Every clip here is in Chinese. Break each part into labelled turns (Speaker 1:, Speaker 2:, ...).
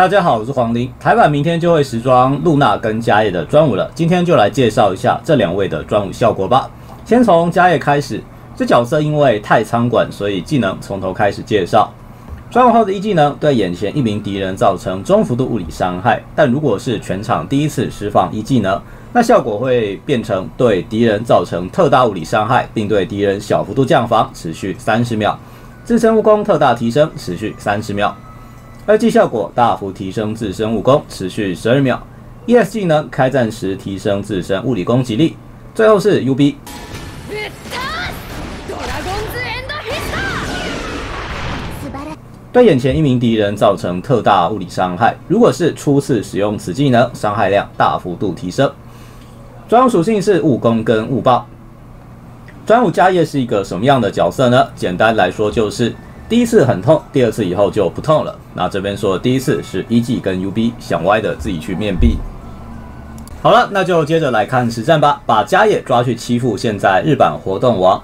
Speaker 1: 大家好，我是黄林。台版明天就会时装露娜跟嘉叶的专武了，今天就来介绍一下这两位的专武效果吧。先从嘉叶开始，这角色因为太仓管，所以技能从头开始介绍。专武后的一技能对眼前一名敌人造成中幅度物理伤害，但如果是全场第一次释放一技能，那效果会变成对敌人造成特大物理伤害，并对敌人小幅度降防，持续三十秒。自身武功特大提升，持续三十秒。二技效果大幅提升自身武功，持续十二秒。E.S 技能开战时提升自身物理攻击力。最后是 U.B。对眼前一名敌人造成特大物理伤害。如果是初次使用此技能，伤害量大幅度提升。专武属性是武功跟误爆。专武加业是一个什么样的角色呢？简单来说就是。第一次很痛，第二次以后就不痛了。那这边说第一次是 E.G 跟 U.B 想歪的自己去面壁。好了，那就接着来看实战吧。把家业抓去欺负现在日版活动王，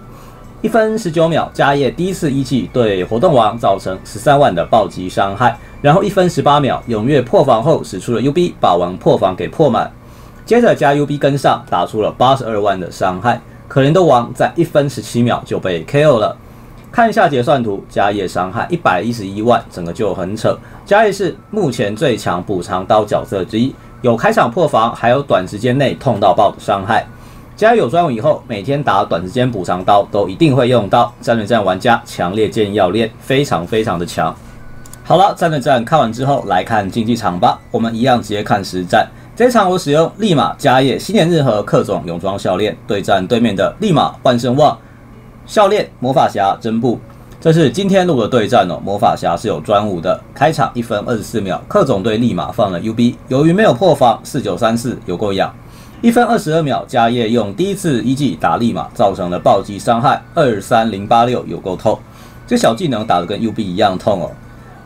Speaker 1: 一分十九秒，家业第一次一技对活动王造成十三万的暴击伤害。然后一分十八秒，踊跃破防后使出了 U.B 把王破防给破满。接着加 U.B 跟上，打出了八十二万的伤害。可怜的王在一分十七秒就被 K.O. 了。看一下结算图，家业伤害一百一十一万，整个就很扯。家业是目前最强补偿刀角色之一，有开场破防，还有短时间内痛到爆的伤害。家有专用以后，每天打短时间补偿刀都一定会用到。战略战玩家强烈建议要练，非常非常的强。好了，战略战看完之后，来看竞技场吧。我们一样直接看实战。这场我使用立马家业新年日和克总泳装笑练对战对面的立马幻声望。笑练魔法侠真布，这是今天录的对战哦。魔法侠是有专武的，开场一分二十四秒，克总队立马放了 UB，由于没有破防，四九三四有够痒。一分二十二秒，家业用第一次一技打立马，造成了暴击伤害二三零八六有够痛，这小技能打得跟 UB 一样痛哦。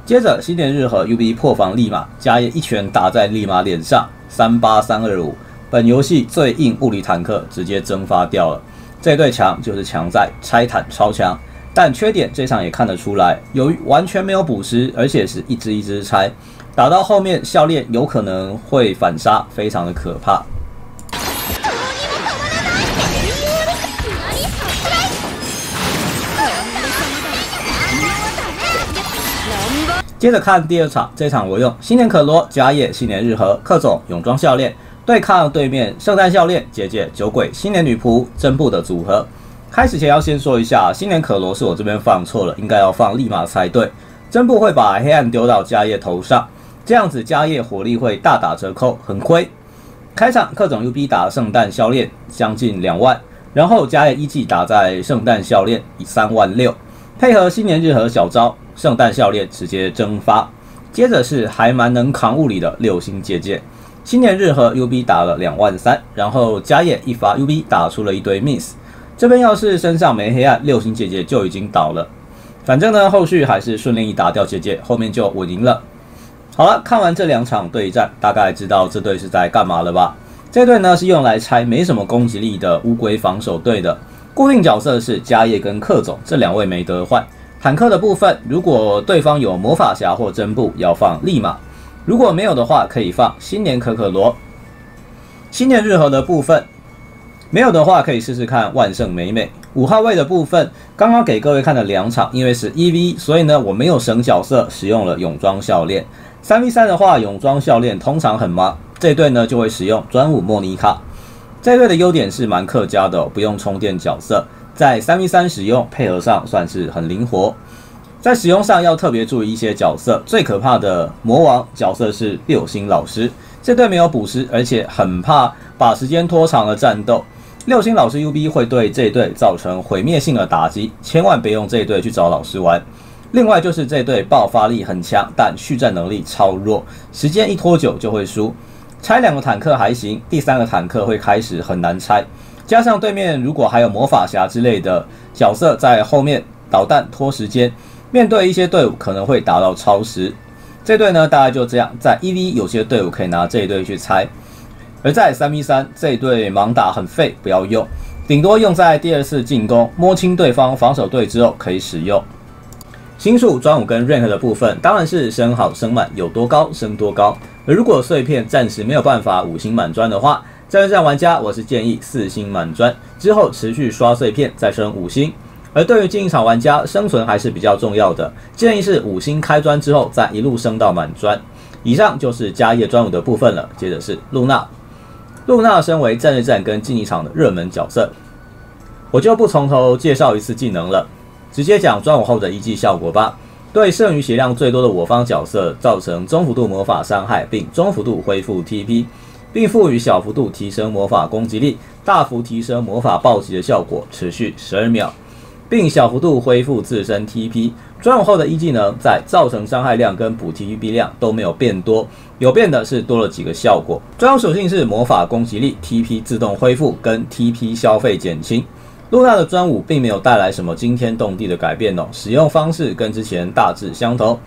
Speaker 1: 接着新年日和 UB 破防立马，家业一拳打在立马脸上，三八三二五，本游戏最硬物理坦克直接蒸发掉了。这对强就是强在拆坦超强，但缺点这场也看得出来，由于完全没有补时，而且是一只一只拆，打到后面笑练有可能会反杀，非常的可怕。接着看第二场，这场我用新年可罗加叶新年日和克总泳装笑练。对抗对面圣诞教练姐姐酒鬼新年女仆真布的组合。开始前要先说一下，新年可罗是我这边放错了，应该要放立马才对。真布会把黑暗丢到家业头上，这样子家业火力会大打折扣，很亏。开场各种 UB 打圣诞教练将近两万，然后家业一技打在圣诞教练以三万六，配合新年日和小招，圣诞教练直接蒸发。接着是还蛮能扛物理的六星姐姐。新年日和 UB 打了两万三，然后家业一发 UB 打出了一堆 miss。这边要是身上没黑暗，六星姐姐就已经倒了。反正呢，后续还是顺利一打掉姐姐，后面就稳赢了。好了，看完这两场对战，大概知道这队是在干嘛了吧？这队呢是用来拆没什么攻击力的乌龟防守队的。固定角色是家业跟克总这两位没得换。坦克的部分，如果对方有魔法侠或真布，要放立马。如果没有的话，可以放新年可可罗。新年日和的部分没有的话，可以试试看万圣美美。五号位的部分，刚刚给各位看了两场，因为是 EV，所以呢我没有省角色，使用了泳装笑练。三 v 三的话，泳装笑练通常很忙，这队呢就会使用专武莫妮卡。这队的优点是蛮客家的，不用充电角色，在三 v 三使用配合上算是很灵活。在使用上要特别注意一些角色，最可怕的魔王角色是六星老师，这队没有补师，而且很怕把时间拖长了战斗。六星老师 UB 会对这队造成毁灭性的打击，千万别用这队去找老师玩。另外就是这队爆发力很强，但续战能力超弱，时间一拖久就会输。拆两个坦克还行，第三个坦克会开始很难拆，加上对面如果还有魔法侠之类的角色在后面导弹拖时间。面对一些队伍可能会达到超时，这队呢大概就这样，在一 v 有些队伍可以拿这一队去猜，而在三 v 三这一队盲打很废，不要用，顶多用在第二次进攻摸清对方防守队之后可以使用。星数专五跟 rank 的部分，当然是升好升满，有多高升多高。而如果碎片暂时没有办法五星满砖的话，战略战玩家我是建议四星满砖之后持续刷碎片再升五星。而对于竞技场玩家，生存还是比较重要的，建议是五星开砖之后再一路升到满砖。以上就是家业专武的部分了，接着是露娜。露娜身为战略战跟竞技场的热门角色，我就不从头介绍一次技能了，直接讲专武后的一技效果吧。对剩余血量最多的我方角色造成中幅度魔法伤害，并中幅度恢复 TP，并赋予小幅度提升魔法攻击力、大幅提升魔法暴击的效果，持续十二秒。并小幅度恢复自身 TP，专武后的一技能在造成伤害量跟补 TP 量都没有变多，有变的是多了几个效果。专武属性是魔法攻击力、TP 自动恢复跟 TP 消费减轻。露娜的专武并没有带来什么惊天动地的改变哦，使用方式跟之前大致相同。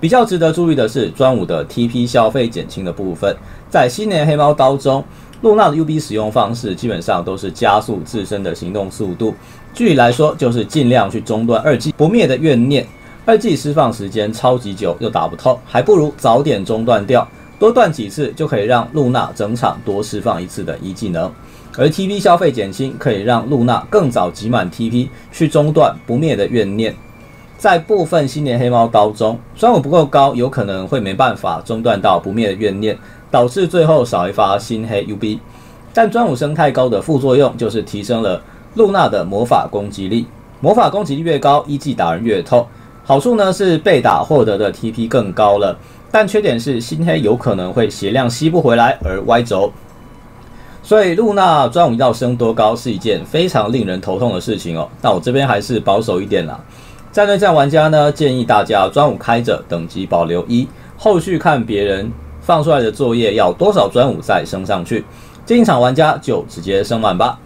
Speaker 1: 比较值得注意的是专武的 TP 消费减轻的部分，在新年黑猫刀中。露娜的 UB 使用方式基本上都是加速自身的行动速度，具体来说就是尽量去中断二技不灭的怨念。二技释放时间超级久又打不透，还不如早点中断掉，多断几次就可以让露娜整场多释放一次的一技能。而 TP 消费减轻可以让露娜更早集满 TP 去中断不灭的怨念。在部分新年黑猫刀中，专武不够高，有可能会没办法中断到不灭的怨念。导致最后少一发新黑 UB，但专武升太高的副作用就是提升了露娜的魔法攻击力，魔法攻击力越高，一技打人越痛。好处呢是被打获得的 TP 更高了，但缺点是新黑有可能会血量吸不回来而歪轴。所以露娜专武要升多高是一件非常令人头痛的事情哦。那我这边还是保守一点啦。战略战玩家呢建议大家专武开着，等级保留一，后续看别人。放出来的作业要多少专武再升上去？进场玩家就直接升满吧。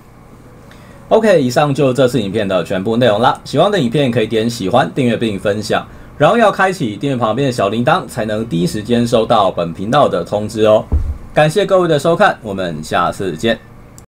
Speaker 1: OK，以上就这次影片的全部内容啦。喜欢的影片可以点喜欢、订阅并分享，然后要开启订阅旁边的小铃铛，才能第一时间收到本频道的通知哦。感谢各位的收看，我们下次见。